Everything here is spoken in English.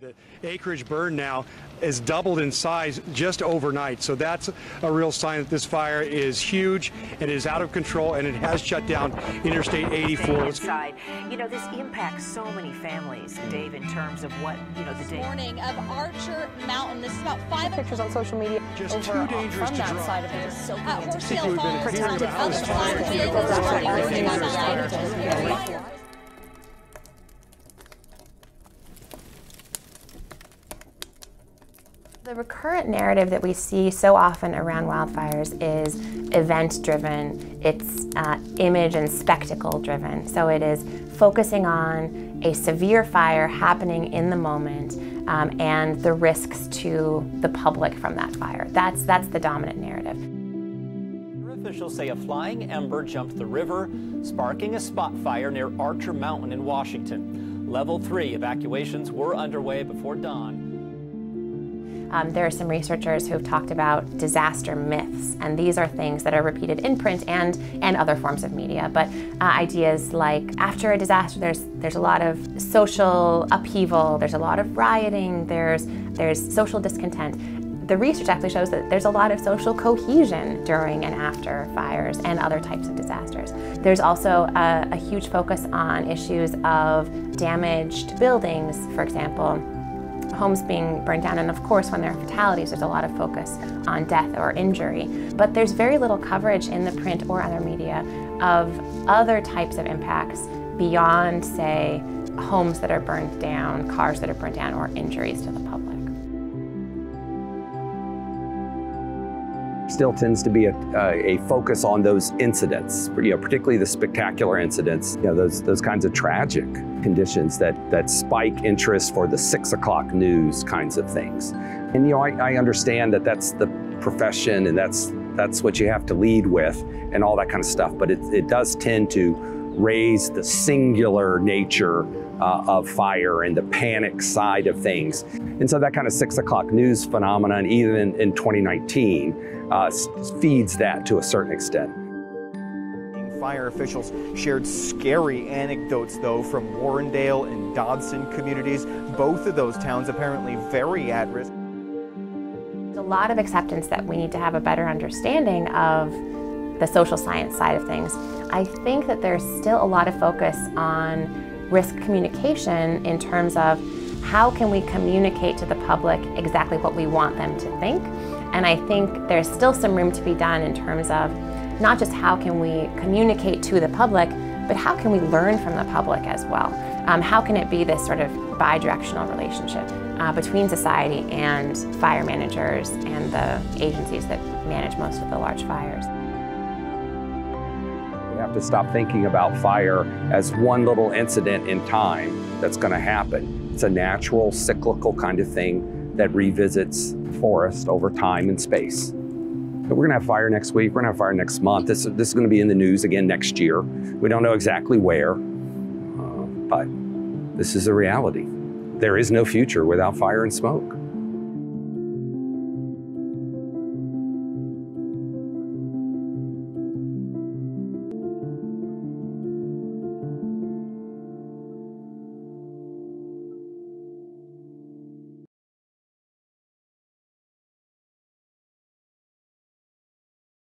The acreage burn now is doubled in size just overnight. So that's a real sign that this fire is huge and is out of control and it has shut down Interstate 84. Inside. You know, this impacts so many families, Dave, in terms of what, you know, the day. Morning of Archer Mountain. This is about five pictures on social media Just over too dangerous from to that drive. side of it is so uh, dangerous. Horsetail we've been Falls. hearing about Other this fire fire. The recurrent narrative that we see so often around wildfires is event driven, it's uh, image and spectacle driven. So it is focusing on a severe fire happening in the moment um, and the risks to the public from that fire. That's, that's the dominant narrative. Officials say a flying ember jumped the river, sparking a spot fire near Archer Mountain in Washington. Level 3 evacuations were underway before dawn. Um, there are some researchers who have talked about disaster myths, and these are things that are repeated in print and, and other forms of media. But uh, ideas like after a disaster, there's, there's a lot of social upheaval, there's a lot of rioting, there's, there's social discontent. The research actually shows that there's a lot of social cohesion during and after fires and other types of disasters. There's also a, a huge focus on issues of damaged buildings, for example, homes being burned down, and of course, when there are fatalities, there's a lot of focus on death or injury. But there's very little coverage in the print or other media of other types of impacts beyond, say, homes that are burned down, cars that are burned down, or injuries to the public. Still tends to be a, a, focus on those incidents, you know, particularly the spectacular incidents, you know, those, those kinds of tragic conditions that, that spike interest for the six o'clock news kinds of things. And, you know, I, I understand that that's the profession and that's, that's what you have to lead with and all that kind of stuff, but it, it does tend to raise the singular nature uh, of fire and the panic side of things. And so that kind of six o'clock news phenomenon, even in 2019, uh, feeds that to a certain extent. Fire officials shared scary anecdotes, though, from Warrendale and Dodson communities. Both of those towns apparently very at risk. There's a lot of acceptance that we need to have a better understanding of the social science side of things. I think that there's still a lot of focus on risk communication in terms of how can we communicate to the public exactly what we want them to think. And I think there's still some room to be done in terms of not just how can we communicate to the public, but how can we learn from the public as well? Um, how can it be this sort of bi-directional relationship uh, between society and fire managers and the agencies that manage most of the large fires? We have to stop thinking about fire as one little incident in time that's going to happen. It's a natural, cyclical kind of thing that revisits forest over time and space. But we're going to have fire next week. We're to have fire next month. This, this is going to be in the news again next year. We don't know exactly where, uh, but this is a reality. There is no future without fire and smoke.